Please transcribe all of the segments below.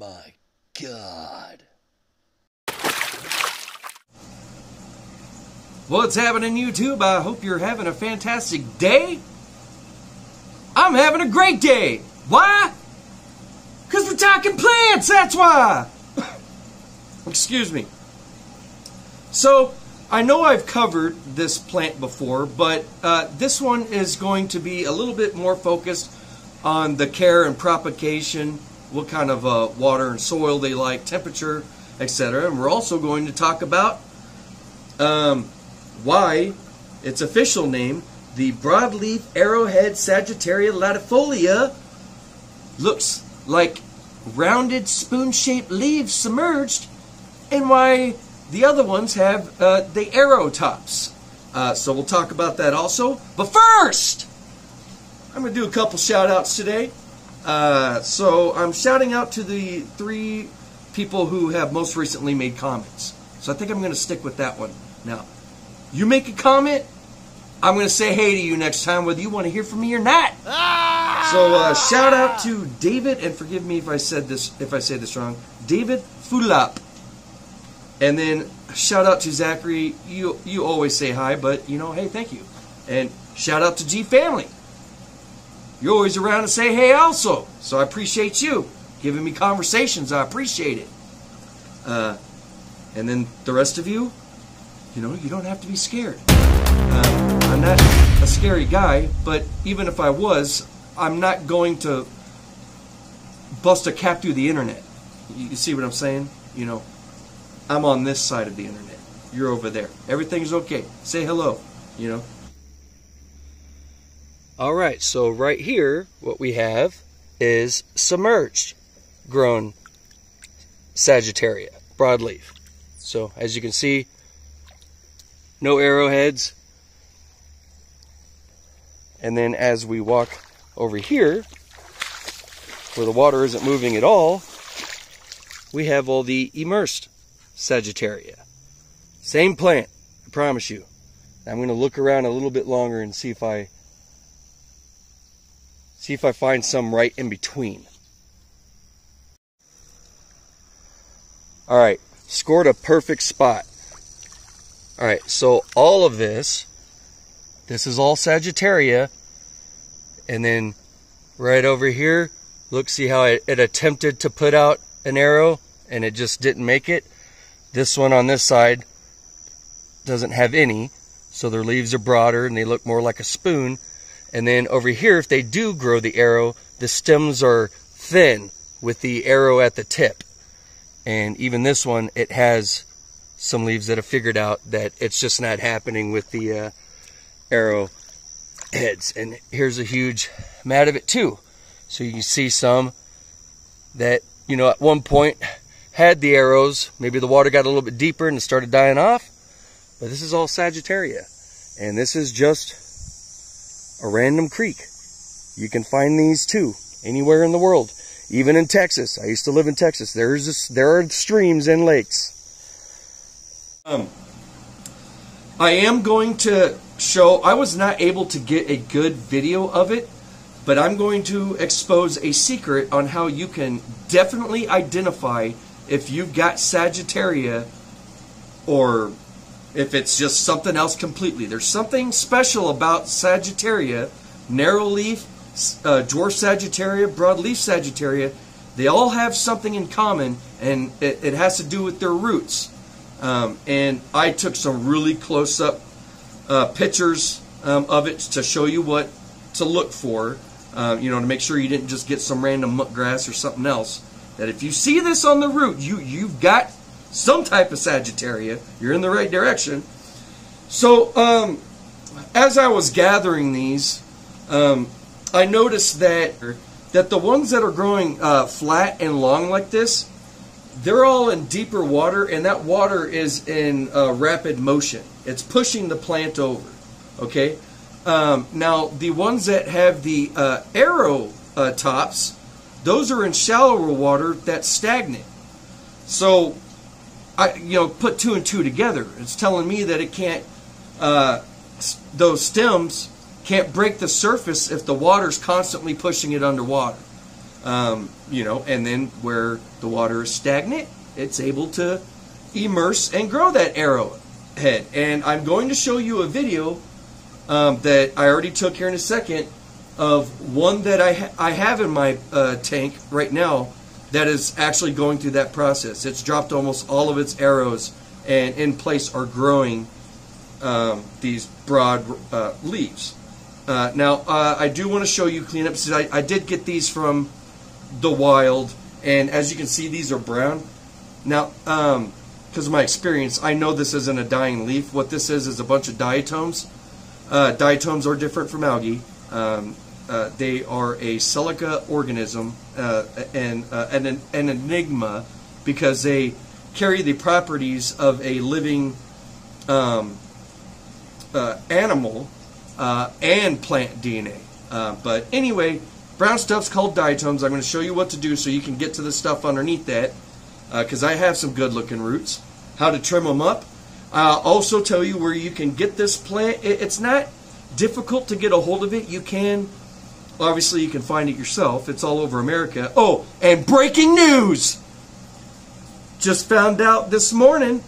my god. What's happening, YouTube? I hope you're having a fantastic day. I'm having a great day. Why? Because we're talking plants, that's why. Excuse me. So, I know I've covered this plant before, but uh, this one is going to be a little bit more focused on the care and propagation, what kind of uh, water and soil they like, temperature, etc. And we're also going to talk about um, why its official name, the broadleaf arrowhead Sagittaria latifolia, looks like rounded spoon-shaped leaves submerged, and why the other ones have uh, the arrow tops. Uh, so we'll talk about that also. But first, I'm going to do a couple shout outs today. Uh, so I'm shouting out to the three people who have most recently made comments. So I think I'm going to stick with that one. Now, you make a comment, I'm going to say hey to you next time, whether you want to hear from me or not. So uh, shout out to David, and forgive me if I said this if I say this wrong. David Fulap. And then shout out to Zachary. You you always say hi, but you know, hey, thank you. And shout out to G Family. You're always around to say hey also. So I appreciate you giving me conversations. I appreciate it. Uh, and then the rest of you, you know, you don't have to be scared. Uh, I'm not a scary guy, but even if I was, I'm not going to bust a cap through the internet. You, you see what I'm saying? You know, I'm on this side of the internet. You're over there. Everything's okay. Say hello, you know. All right, so right here, what we have is submerged grown Sagittaria, broadleaf. So as you can see, no arrowheads. And then as we walk over here, where the water isn't moving at all, we have all the emersed Sagittaria. Same plant, I promise you. I'm going to look around a little bit longer and see if I see if I find some right in between. All right, scored a perfect spot. All right, so all of this, this is all Sagittaria, and then right over here, look, see how it, it attempted to put out an arrow and it just didn't make it. This one on this side doesn't have any, so their leaves are broader and they look more like a spoon. And then over here, if they do grow the arrow, the stems are thin with the arrow at the tip. And even this one, it has some leaves that have figured out that it's just not happening with the uh, arrow heads. And here's a huge mat of it too. So you can see some that, you know, at one point had the arrows. Maybe the water got a little bit deeper and it started dying off. But this is all Sagittaria. And this is just a random creek. You can find these too, anywhere in the world. Even in Texas. I used to live in Texas. There's there are streams and lakes. Um, I am going to show, I was not able to get a good video of it, but I'm going to expose a secret on how you can definitely identify if you've got Sagittaria or if it's just something else completely. There's something special about Sagittaria, narrow leaf, uh, dwarf Sagittaria, broadleaf Sagittaria. They all have something in common, and it, it has to do with their roots. Um, and I took some really close up uh, pictures um, of it to show you what to look for. Uh, you know, to make sure you didn't just get some random muck grass or something else. That if you see this on the root, you you've got some type of Sagittaria. You're in the right direction. So, um, as I was gathering these, um, I noticed that that the ones that are growing uh, flat and long like this, they're all in deeper water, and that water is in uh, rapid motion. It's pushing the plant over. Okay. Um, now the ones that have the uh, arrow uh, tops, those are in shallower water that's stagnant. So, I you know put two and two together. It's telling me that it can't. Uh, those stems can't break the surface if the water's constantly pushing it underwater. Um, you know, and then where the water is stagnant, it's able to immerse and grow that arrowhead. And I'm going to show you a video um, that I already took here in a second of one that I, ha- I have in my uh, tank right now that is actually going through that process. It's dropped almost all of its arrows and in place are growing um, these broad uh, leaves. Uh, now, uh, I do want to show you cleanup. I, I did get these from the wild, and as you can see, these are brown. Now, um, because of my experience, I know this isn't a dying leaf. What this is is a bunch of diatoms. Uh, diatoms are different from algae. Um, uh, they are a silica organism uh, and uh, an, an enigma because they carry the properties of a living um, uh, animal uh, and plant DNA. But anyway, brown stuff's called diatoms. I'm going to show you what to do so you can get to the stuff underneath that because I have some good looking roots. How to trim them up. I'll also tell you where you can get this plant. It's not difficult to get a hold of it. You can Obviously, you can find it yourself. It's all over America. Oh, and breaking news! Just found out this morning.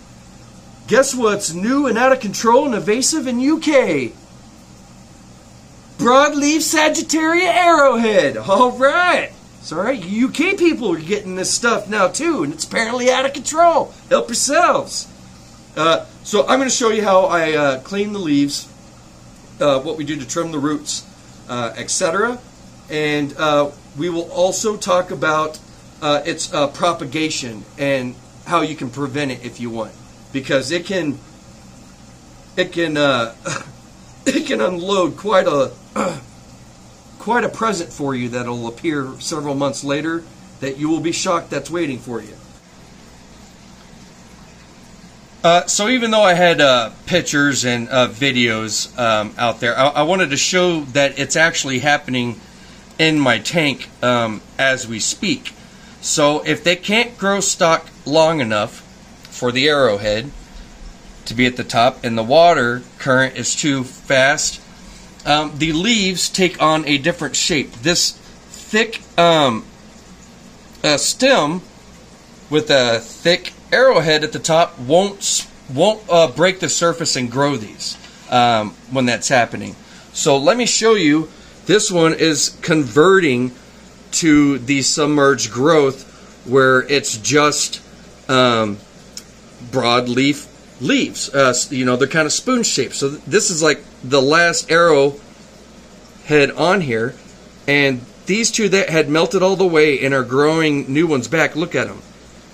Guess what's new and out of control and evasive in UK? Broadleaf Sagittaria arrowhead. All right. Sorry, UK people are getting this stuff now too, and it's apparently out of control. Help yourselves. Uh, so I'm going to show you how I uh, clean the leaves, uh, what we do to trim the roots, uh, etc. And uh, we will also talk about uh, its uh, propagation and how you can prevent it if you want, because it can it can it can unload quite a quite a present for you that'll appear several months later that you will be shocked that's waiting for you. Uh, so even though I had uh, pictures and uh, videos um, out there, I, I, wanted to show that it's actually happening in my tank um, as we speak. So if they can't grow stock long enough for the arrowhead to be at the top and the water current is too fast, um, the leaves take on a different shape. This thick um, uh, stem with a thick arrowhead at the top won't won't uh, break the surface and grow these um, when that's happening. So let me show you. This one is converting to the submerged growth where it's just um, broadleaf leaves. Uh, you know, they're kind of spoon shaped. So this is like the last arrow head on here. And these two that had melted all the way and are growing new ones back, look at them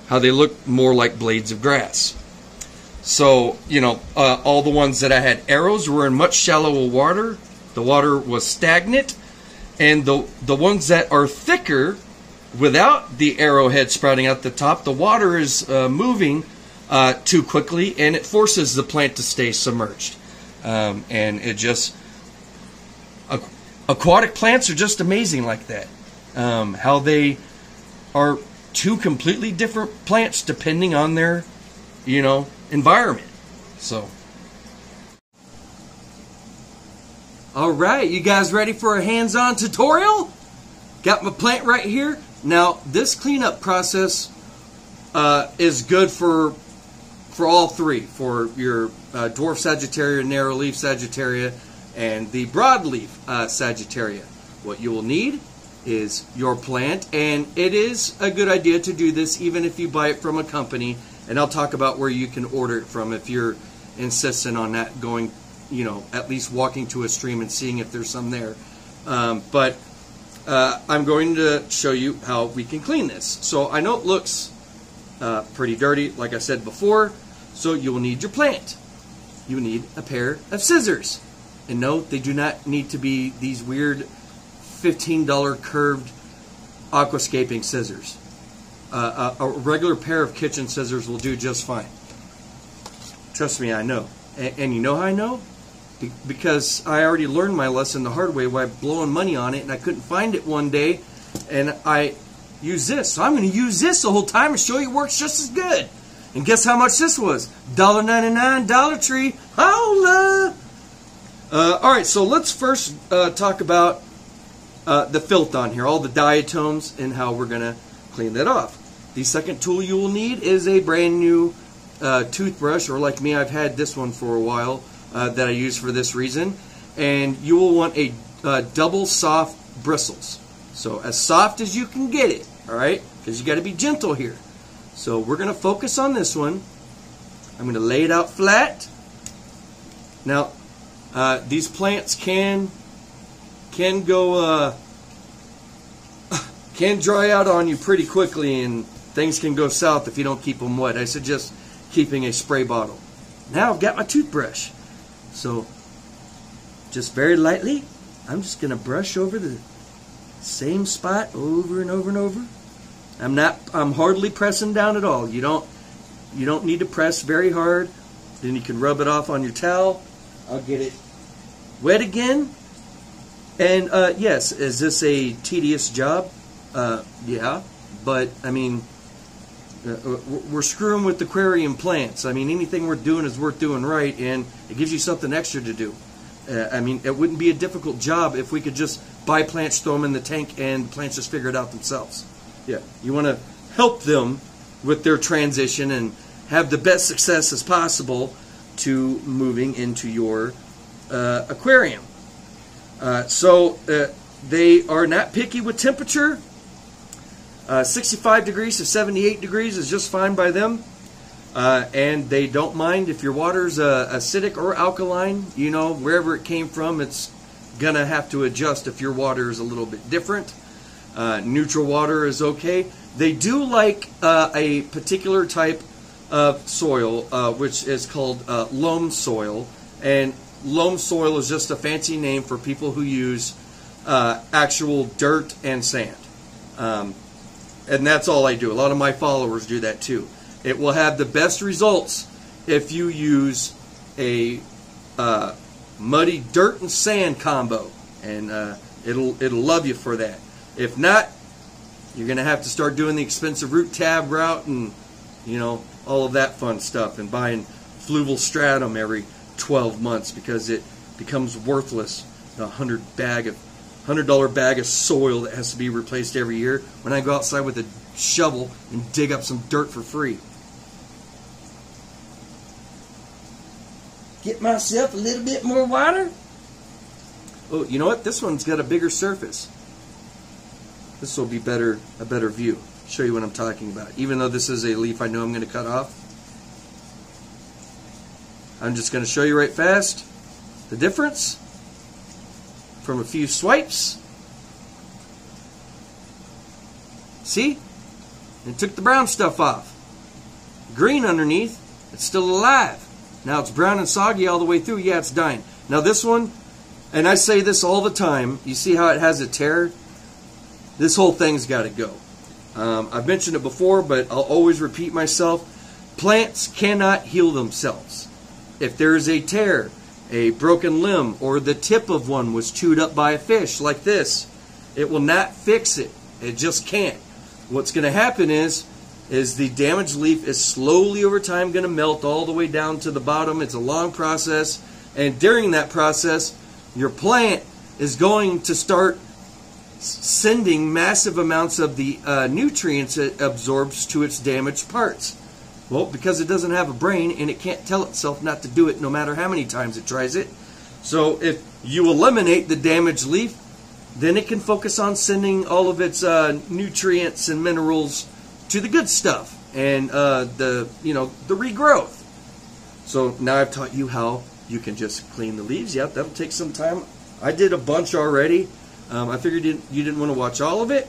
how they look more like blades of grass. So, you know, uh, all the ones that I had arrows were in much shallower water. The water was stagnant. And the, the ones that are thicker, without the arrowhead sprouting out the top, the water is uh, moving uh, too quickly and it forces the plant to stay submerged. Um, and it just, aquatic plants are just amazing like that. Um, how they are two completely different plants depending on their, you know, environment. So. All right, you guys ready for a hands-on tutorial? Got my plant right here. Now, this cleanup process uh, is good for for all three, for your uh, dwarf Sagittaria, narrow leaf Sagittaria, and the broadleaf uh, Sagittaria. What you will need is your plant, and it is a good idea to do this even if you buy it from a company. And I'll talk about where you can order it from if you're insistent on that going, you know, at least walking to a stream and seeing if there's some there. Um, but uh, I'm going to show you how we can clean this. So I know it looks uh, pretty dirty, like I said before. So you will need your plant. You need a pair of scissors. And no, they do not need to be these weird $15 curved aquascaping scissors. Uh, a, a, regular pair of kitchen scissors will do just fine. Trust me, I know. And, and you know how I know? Be because I already learned my lesson the hard way by blowing money on it, and I couldn't find it one day, and I use this. So I'm going to use this the whole time and show you it works just as good. And guess how much this was? $1.99 Dollar Tree. Holla! Uh, all right, so let's first uh, talk about uh, the filth on here, all the diatoms, and how we're going to clean that off. The second tool you will need is a brand new uh, toothbrush, or like me, I've had this one for a while uh, that I use for this reason. And you will want a uh, double soft bristles. So as soft as you can get it, all right? Because you got to be gentle here. So we're going to focus on this one. I'm going to lay it out flat. Now, uh, these plants can can go uh, can dry out on you pretty quickly, and things can go south if you don't keep them wet. I suggest keeping a spray bottle. Now I've got my toothbrush, so just very lightly, I'm just going to brush over the same spot over and over and over. I'm not I'm hardly pressing down at all. You don't you don't need to press very hard. Then you can rub it off on your towel. I'll get it wet again. And uh, yes, is this a tedious job? Uh, yeah, but I mean, uh, we're screwing with the aquarium plants. I mean, anything we're doing is worth doing right, and it gives you something extra to do. Uh, I mean, it wouldn't be a difficult job if we could just buy plants, throw them in the tank, and plants just figure it out themselves. Yeah, you want to help them with their transition and have the best success as possible to moving into your uh, aquarium. Uh, so uh, they are not picky with temperature. Uh, 65 degrees to 78 degrees is just fine by them. Uh, and they don't mind if your water's uh, acidic or alkaline. You know, wherever it came from, it's going to have to adjust if your water is a little bit different. Neutral water is okay. They do like a particular type of soil, which is called loam soil. And loam soil is just a fancy name for people who use actual dirt and sand. Um, and that's all I do. A lot of my followers do that too. It will have the best results if you use a uh, muddy dirt and sand combo, and uh, it'll it'll love you for that. If not, you're gonna have to start doing the expensive root tab route and you know all of that fun stuff, and buying fluval stratum every 12 months because it becomes worthless. A hundred bag of hundred dollar bag of soil that has to be replaced every year. When I go outside with a shovel and dig up some dirt for free. Get myself a little bit more water. Oh, you know what? This one's got a bigger surface. This will be better, a better view. Show you what I'm talking about. Even though this is a leaf I know I'm going to cut off. I'm just going to show you right fast the difference from a few swipes. See? It took the brown stuff off. Green underneath, it's still alive. Now it's brown and soggy all the way through. Yeah, it's dying. Now this one, and I say this all the time, you see how it has a tear? This whole thing's got to go. Um, I've mentioned it before, but I'll always repeat myself. Plants cannot heal themselves. If there is a tear, a broken limb, or the tip of one was chewed up by a fish like this, it will not fix it. It just can't. What's going to happen is is the damaged leaf is slowly over time going to melt all the way down to the bottom. It's a long process. And during that process, your plant is going to start sending massive amounts of the uh, nutrients it absorbs to its damaged parts. Well, because it doesn't have a brain and it can't tell itself not to do it no matter how many times it tries it. So if you eliminate the damaged leaf, then it can focus on sending all of its uh, nutrients and minerals to the good stuff and uh, the you know the regrowth. So now I've taught you how you can just clean the leaves. Yep, that'll take some time. I did a bunch already. Um, I figured you didn't, you didn't want to watch all of it,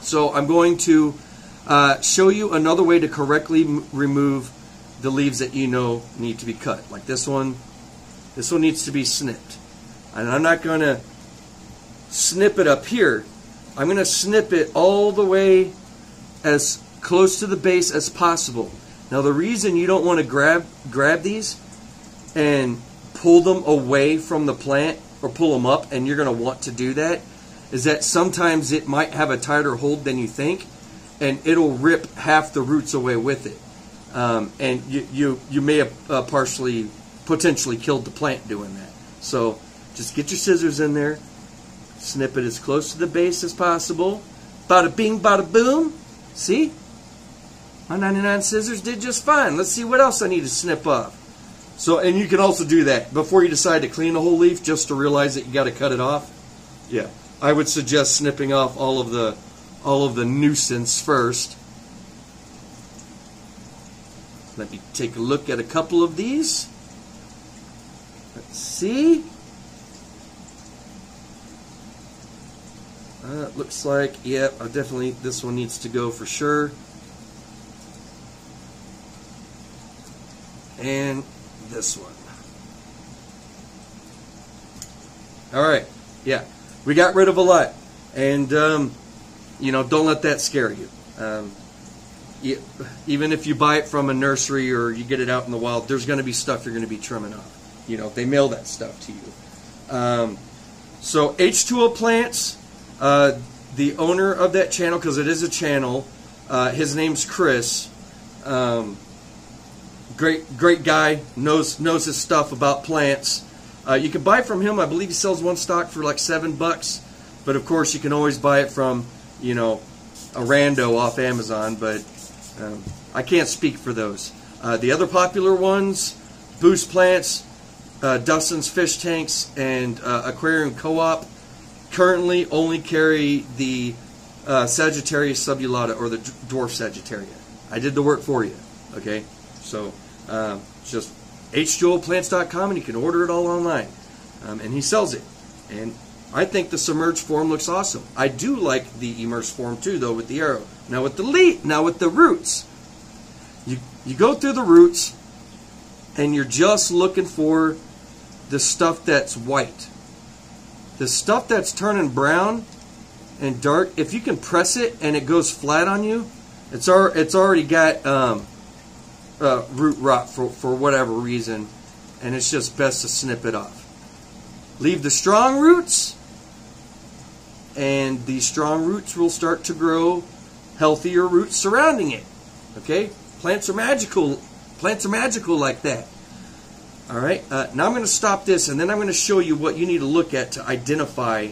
so I'm going to uh, show you another way to correctly remove the leaves that you know need to be cut. Like this one, this one needs to be snipped, and I'm not going to snip it up here. I'm going to snip it all the way as close to the base as possible. Now the reason you don't want to grab grab these and pull them away from the plant or pull them up and you're going to want to do that is that sometimes it might have a tighter hold than you think and it'll rip half the roots away with it. Um, and you, you, you may have uh, partially, potentially killed the plant doing that. So just get your scissors in there, Snip it as close to the base as possible. Bada bing, bada boom. See? My 99 scissors did just fine. Let's see what else I need to snip off. So, and you can also do that before you decide to clean the whole leaf, just to realize that you got to cut it off. Yeah, I would suggest snipping off all of the all of the nuisance first. Let me take a look at a couple of these. Let's see. Uh, looks like, yeah, uh, definitely this one needs to go for sure. And this one. All right, yeah, we got rid of a lot, and um, you know, don't let that scare you. Um, even if you buy it from a nursery or you get it out in the wild, there's going to be stuff you're going to be trimming off. You know, they mail that stuff to you. Um, so H2O plants, uh, the owner of that channel, because it is a channel, uh, his name's Chris. Um, great, great guy. knows knows his stuff about plants. Uh, you can buy from him. I believe he sells one stock for like seven bucks. But of course, you can always buy it from, you know, a rando off Amazon. But um, I can't speak for those. Uh, the other popular ones, Buce Plants, uh, Dustin's Fish Tanks, and uh, Aquarium Co-op, currently only carry the uh, Sagittarius subulata or the dwarf Sagittaria. I did the work for you. Okay, so um, just h2oplants.com and you can order it all online. Um, and he sells it. And I think the submerged form looks awesome. I do like the emersed form too, though, with the arrow. Now with the leaf, now with the roots, you you go through the roots, and you're just looking for the stuff that's white. The stuff that's turning brown and dark. If you can press it and it goes flat on you, it's ar- it's already got um, uh, root rot for for whatever reason, and it's just best to snip it off. Leave the strong roots and the strong roots will start to grow healthier roots surrounding it. Okay? Plants are magical. Plants are magical like that. All right? Uh, now I'm going to stop this and then I'm going to show you what you need to look at to identify.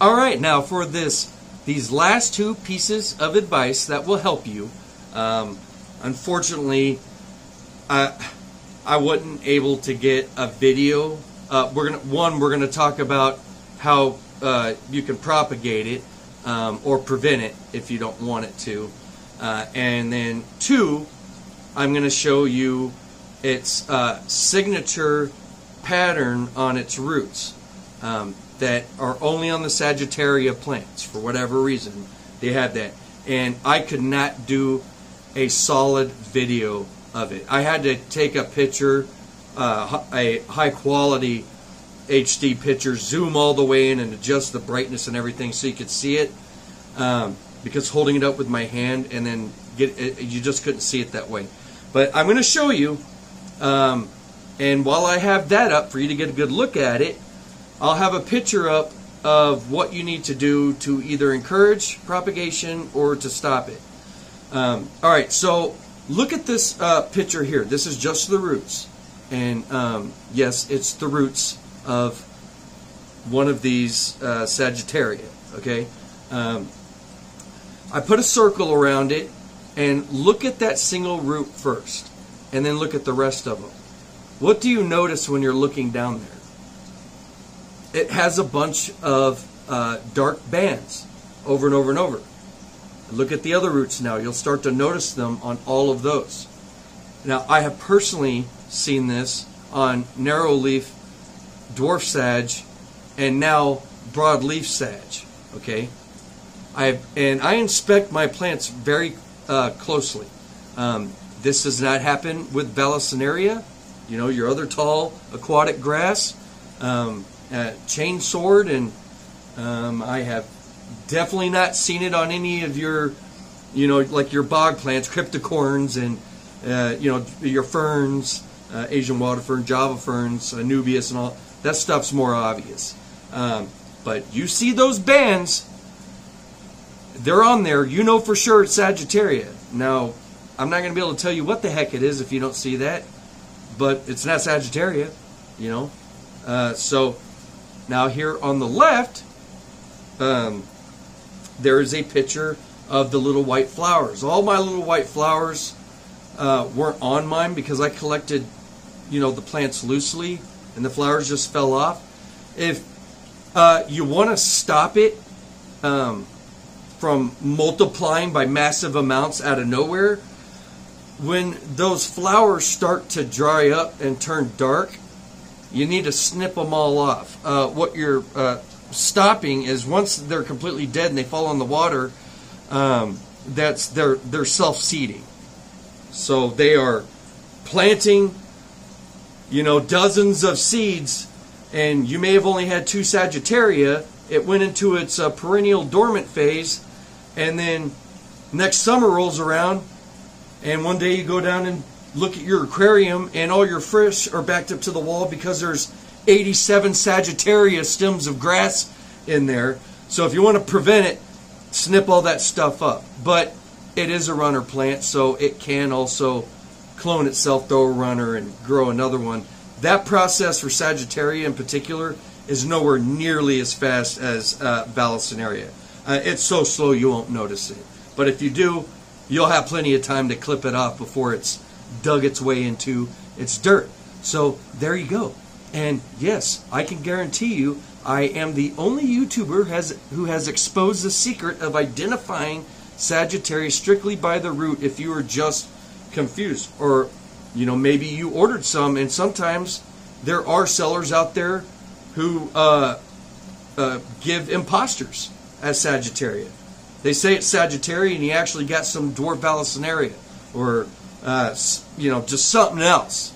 All right, now for this, these last two pieces of advice that will help you. Um, unfortunately, I, I wasn't able to get a video. Uh, we're gonna one, we're gonna talk about how uh, you can propagate it um, or prevent it if you don't want it to. Uh, and then two, I'm going to show you its uh, signature pattern on its roots um, that are only on the Sagittaria plants for whatever reason. They have that. And I could not do a solid video of it. I had to take a picture, uh, a high quality HD picture, zoom all the way in and adjust the brightness and everything so you could see it. Um, because holding it up with my hand and then get it, you just couldn't see it that way. But I'm going to show you. Um, and while I have that up for you to get a good look at it, I'll have a picture up of what you need to do to either encourage propagation or to stop it. Um, all right, so look at this uh, picture here. This is just the roots. And um, yes, it's the roots of one of these uh, Sagittaria. Okay, um, I put a circle around it and look at that single root first, and then look at the rest of them. What do you notice when you're looking down there? It has a bunch of uh, dark bands over and over and over. Look at the other roots now. You'll start to notice them on all of those. Now, I have personally seen this on narrow leaf dwarf sag, and now broadleaf sag. Okay, I and I inspect my plants very uh, closely. Um, this does not happen with Vallisneria, you know, your other tall aquatic grass, um, uh, chain sword, and um, I have definitely not seen it on any of your, you know, like your bog plants, cryptocorynes, and uh, you know your ferns, uh, Asian water fern, Java ferns, Anubias, and all that stuff's more obvious. Um, but you see those bands, they're on there. You know for sure it's Sagittaria. Now, I'm not going to be able to tell you what the heck it is if you don't see that, but it's not Sagittaria, you know. Uh, so Now here on the left, um, there is a picture of the little white flowers. All my little white flowers uh, weren't on mine because I collected, you know, the plants loosely, and the flowers just fell off. If uh, you want to stop it um, from multiplying by massive amounts out of nowhere, when those flowers start to dry up and turn dark, you need to snip them all off. Uh, what you're uh, stopping is once they're completely dead and they fall in the water, um, that's they're they're self-seeding. So they are planting, you know, dozens of seeds, and you may have only had two Sagittaria. It went into its uh, perennial dormant phase, and then next summer rolls around, and one day you go down and look at your aquarium, and all your fish are backed up to the wall because there's 87 Sagittaria stems of grass in there. So if you want to prevent it, snip all that stuff up. But it is a runner plant, so it can also clone itself, throw a runner, and grow another one. That process for Sagittaria in particular is nowhere nearly as fast as uh. Uh, it's so slow you won't notice it. But if you do, you'll have plenty of time to clip it off before it's dug its way into its dirt. So there you go. And yes, I can guarantee you, I am the only YouTuber has who has exposed the secret of identifying Sagittarius strictly by the root. If you are just confused, or you know maybe you ordered some, and sometimes there are sellers out there who uh, uh, give imposters as Sagittaria. They say it's Sagittaria, and you actually got some dwarf Vallisneria, or uh, you know just something else.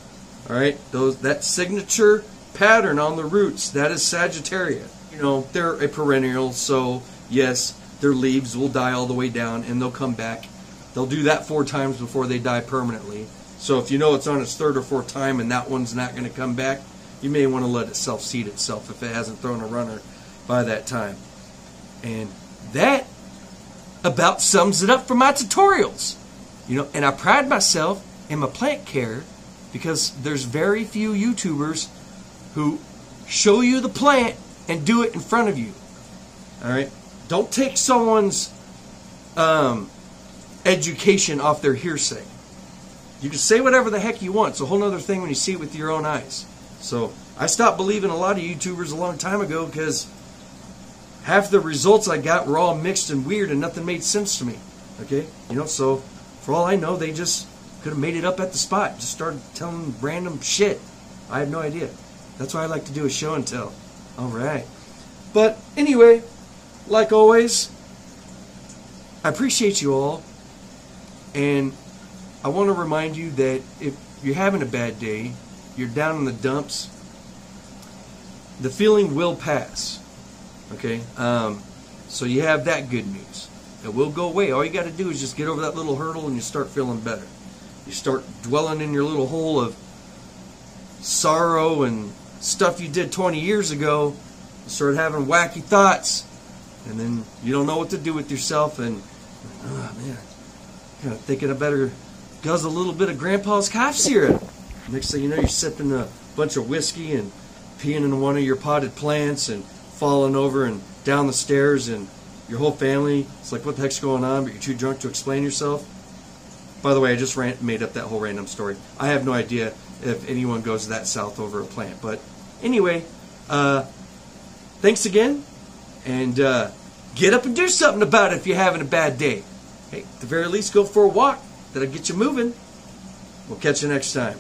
All right, those that signature pattern on the roots that is Sagittaria. You know they're a perennial, so yes, their leaves will die all the way down, and they'll come back. They'll do that four times before they die permanently. So if you know it's on its third or fourth time and that one's not going to come back, you may want to let it self seed itself if it hasn't thrown a runner by that time. And that about sums it up for my tutorials. You know, and I pride myself in my plant care because there's very few YouTubers who show you the plant and do it in front of you. All right? Don't take someone's um, education off their hearsay. You can say whatever the heck you want. It's a whole other thing when you see it with your own eyes. So I stopped believing a lot of YouTubers a long time ago because half the results I got were all mixed and weird and nothing made sense to me. Okay? You know, so for all I know, they just could have made it up at the spot. Just started telling random shit. I have no idea. That's why I like to do a show and tell. All right. But anyway, like always, I appreciate you all. And I want to remind you that if you're having a bad day, you're down in the dumps, the feeling will pass. Okay? Um, so you have that good news. It will go away. All you got to do is just get over that little hurdle and you start feeling better. You start dwelling in your little hole of sorrow and stuff you did 20 years ago. You start having wacky thoughts. And then you don't know what to do with yourself. And, oh man, of thinking I better guzzle a little bit of Grandpa's cough syrup. Next thing you know, you're sipping a bunch of whiskey and peeing in one of your potted plants and falling over and down the stairs and your whole family. It's like, what the heck's going on? But you're too drunk to explain yourself. By the way, I just ran, made up that whole random story. I have no idea if anyone goes that south over a plant. But anyway, uh, thanks again. And uh, get up and do something about it if you're having a bad day. Hey, at the very least, go for a walk. That'll get you moving. We'll catch you next time.